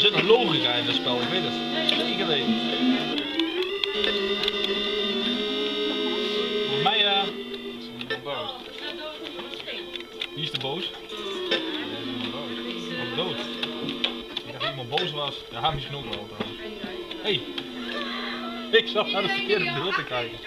Er zit een logica in het spel, ik weet het. Zeker weten. Volgens mij, eh, ja. Uh... Hier is de boos. Dood. Ik dacht dat iemand boos was. Ja, misschien ook wel Hey. Ik zag naar de verkeerde beeld te kijken.